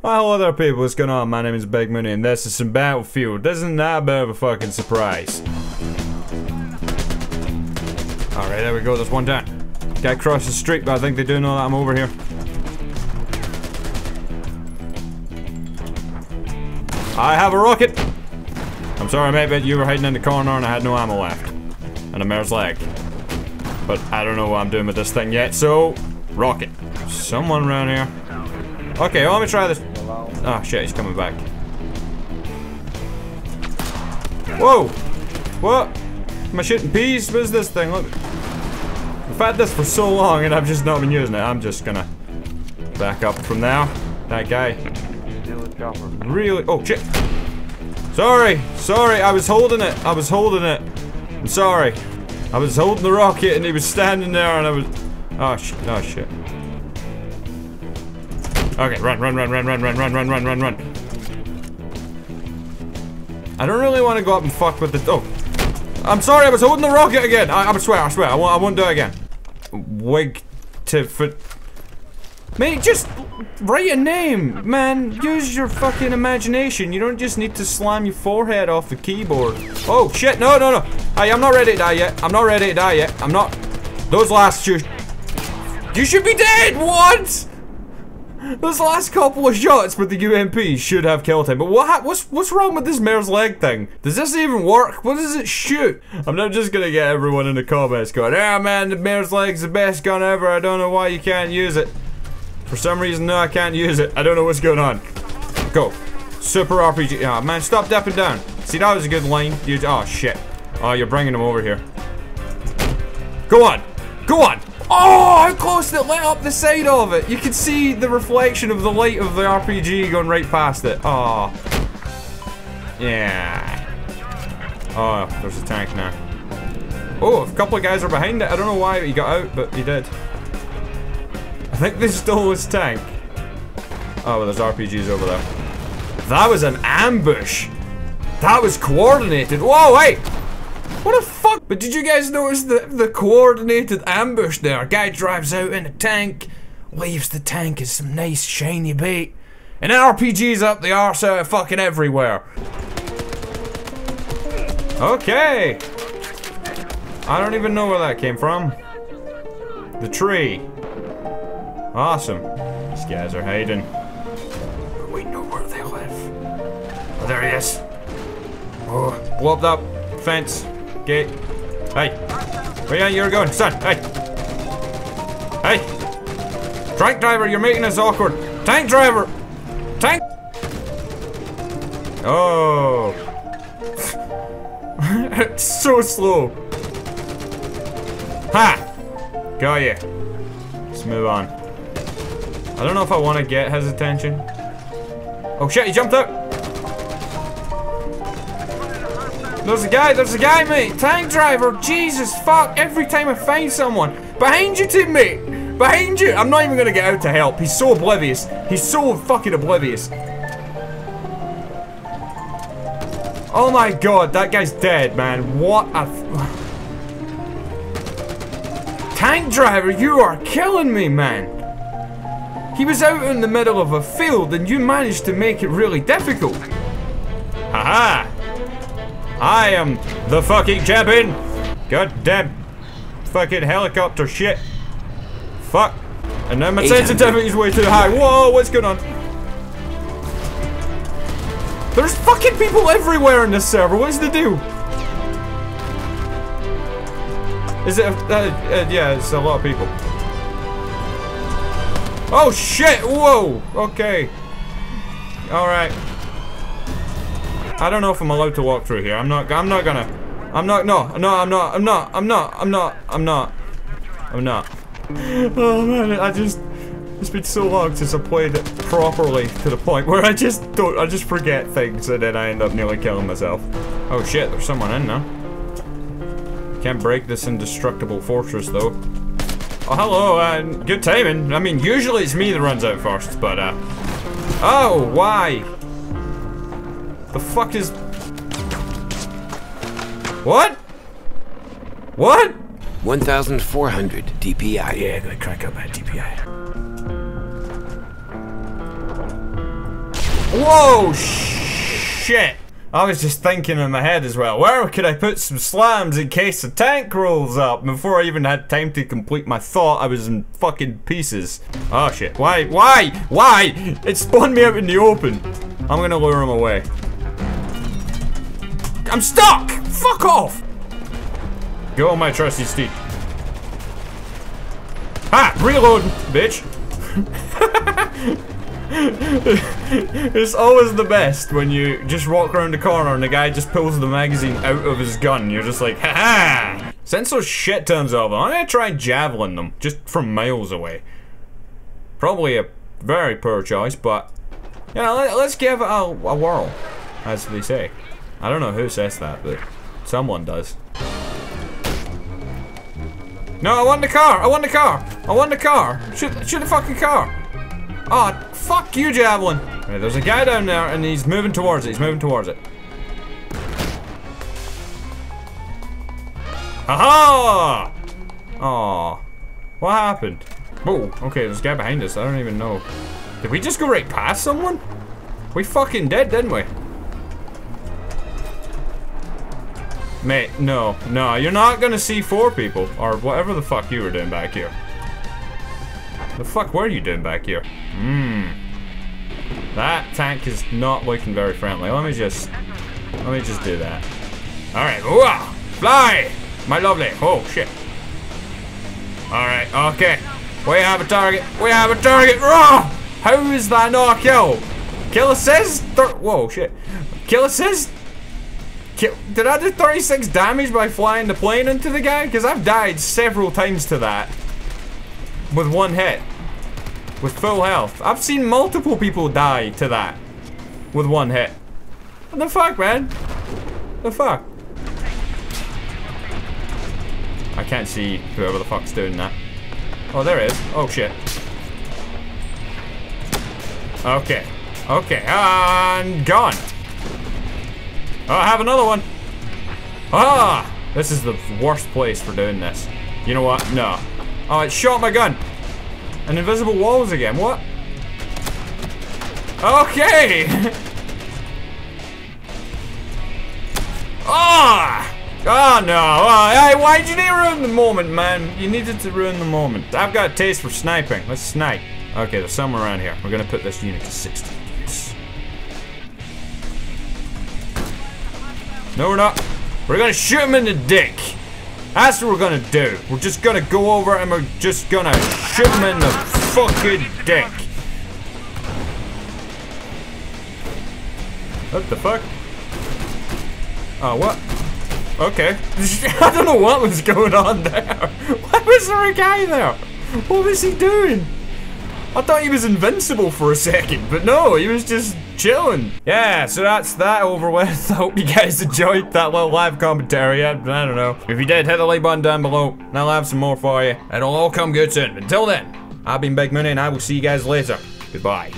Well, hello there people, what's going on? My name is Big Mooney and this is some Battlefield. Isn't that a bit of a fucking surprise? Alright, there we go, there's one down. Guy across the street, but I think they do know that I'm over here. I have a rocket! I'm sorry mate, but you were hiding in the corner and I had no ammo left. And a mare's leg. But I don't know what I'm doing with this thing yet, so... Rocket. Someone around here. Okay, well, let me try this. Oh shit, he's coming back. Whoa! What? Am I shooting peas? What is this thing? Look. I've had this for so long and I've just not been using it. I'm just gonna back up from now. That guy. Really? Oh shit! Sorry! Sorry, I was holding it. I was holding it. I'm sorry. I was holding the rocket and he was standing there and I was... Oh shit. Oh shit. Okay, run, run, run, run, run, run, run, run, run, run, run. I don't really want to go up and fuck with the- oh. I'm sorry, I was holding the rocket again! I, I swear, I swear, I won't, I won't do it again. Wig to foot. Mate, just write a name, man. Use your fucking imagination. You don't just need to slam your forehead off the keyboard. Oh, shit, no, no, no. Hey, I'm not ready to die yet. I'm not ready to die yet. I'm not. Those last two. You should be dead! What? Those last couple of shots with the UMP should have killed him. But what? What's what's wrong with this mare's leg thing? Does this even work? What does it shoot? I'm not just gonna get everyone in the comments going, "Ah, man, the mare's leg's the best gun ever. I don't know why you can't use it." For some reason, no, I can't use it. I don't know what's going on. Go. Super RPG. Oh, man, stop dipping down. See, that was a good line. You, oh, shit. Oh, you're bringing him over here. Go on. Go on. Oh, how close it lit up the side of it. You can see the reflection of the light of the RPG going right past it. Oh. Yeah. Oh, there's a tank now. Oh, a couple of guys are behind it. I don't know why he got out, but he did. I think they stole his tank. Oh, well, there's RPGs over there. That was an ambush. That was coordinated. Whoa, wait. What fuck? But did you guys notice the, the coordinated ambush there? Guy drives out in a tank, leaves the tank as some nice shiny bait, and RPGs up the arse out fucking everywhere. Okay. I don't even know where that came from. The tree. Awesome. These guys are hiding. We know where they live. Oh, there he is. Oh, blow up that fence. Gate. Hey. Where are you going? Son, hey. Hey. Tank driver, you're making this awkward. Tank driver. Tank. Oh. it's so slow. Ha! Got you. Let's move on. I don't know if I want to get his attention. Oh shit, he jumped out! There's a guy, there's a guy, mate! Tank driver! Jesus fuck! Every time I find someone! Behind you, teammate! Behind you! I'm not even gonna get out to help. He's so oblivious. He's so fucking oblivious. Oh my god, that guy's dead, man. What a... Tank driver, you are killing me, man. He was out in the middle of a field and you managed to make it really difficult. Haha! I am the fucking champion! Goddamn fucking helicopter shit. Fuck. And now my sensitivity is way too high. Whoa, what's going on? There's fucking people everywhere in this server. What is the deal? Is it? A, uh, uh, yeah, it's a lot of people. Oh shit! Whoa! Okay. Alright. I don't know if I'm allowed to walk through here. I'm not I'm not gonna I'm not no no I'm not I'm not I'm not I'm not I'm not I'm not. Oh man, I just it's been so long since I played it properly to the point where I just don't I just forget things and then I end up nearly killing myself. Oh shit, there's someone in now. Can't break this indestructible fortress though. Oh, hello, uh, good timing. I mean, usually it's me that runs out first, but, uh... Oh, why? The fuck is... What? What? 1,400 DPI. Yeah, gonna crank up that DPI. Whoa, shit. I was just thinking in my head as well, where could I put some slams in case the tank rolls up? Before I even had time to complete my thought, I was in fucking pieces. Oh shit, why, why, why? It spawned me out in the open. I'm gonna lure him away. I'm stuck! Fuck off! Go on my trusty steed. Ha! Reloading, bitch! it's always the best when you just walk around the corner and the guy just pulls the magazine out of his gun. You're just like, ha ha! Since those shit turns over, I'm gonna try javelin them just from miles away. Probably a very poor choice, but you know, let, us give it a, a whirl, as they say. I don't know who says that, but someone does. No, I want the car! I want the car! I want the car! Shoot, shoot the fucking car! Oh, fuck you, Javelin. Right, there's a guy down there, and he's moving towards it. He's moving towards it. Aha! Oh, what happened? Oh, okay, there's a guy behind us. I don't even know. Did we just go right past someone? We fucking did, didn't we? Mate, no, no, you're not gonna see four people, or whatever the fuck you were doing back here. The fuck were you doing back here? Mmm. That tank is not looking very friendly. Let me just... Let me just do that. Alright! Fly! My lovely. Oh, shit. Alright, okay. We have a target. We have a target. Raw! How is that not kill? Kill assist? Whoa, shit. Kill assist? Did I do 36 damage by flying the plane into the guy? Because I've died several times to that with one hit. With full health. I've seen multiple people die to that. With one hit. What the fuck, man? The fuck? I can't see whoever the fuck's doing that. Oh, there is. Oh, shit. Okay. Okay, and gone. Oh, I have another one. Ah! This is the worst place for doing this. You know what? No. Oh, it shot my gun. And invisible walls again. What? Okay. Ah! oh, no. Oh, hey, why'd you need to ruin the moment, man? You needed to ruin the moment. I've got a taste for sniping. Let's snipe. Okay, there's someone around here. We're gonna put this unit to 60. No, we're not. We're gonna shoot him in the dick. That's what we're gonna do. We're just gonna go over and we're just gonna shoot him in the fucking dick. What the fuck? Oh, what? Okay. I don't know what was going on there. Why was there a guy there? What was he doing? I thought he was invincible for a second, but no, he was just chilling. Yeah, so that's that over with. I hope you guys enjoyed that little live commentary. I, I don't know. If you did, hit the like button down below, and I'll have some more for you. It'll all come good soon. Until then, I've been Big Mooney, and I will see you guys later. Goodbye.